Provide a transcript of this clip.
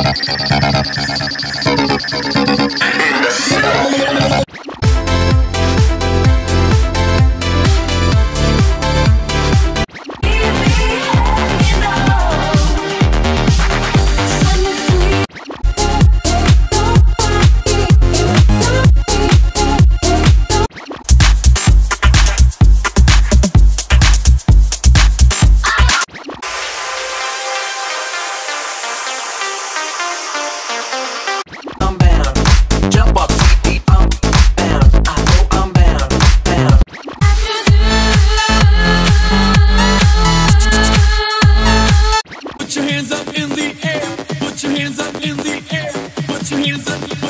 Ella se encuentra el Thank you.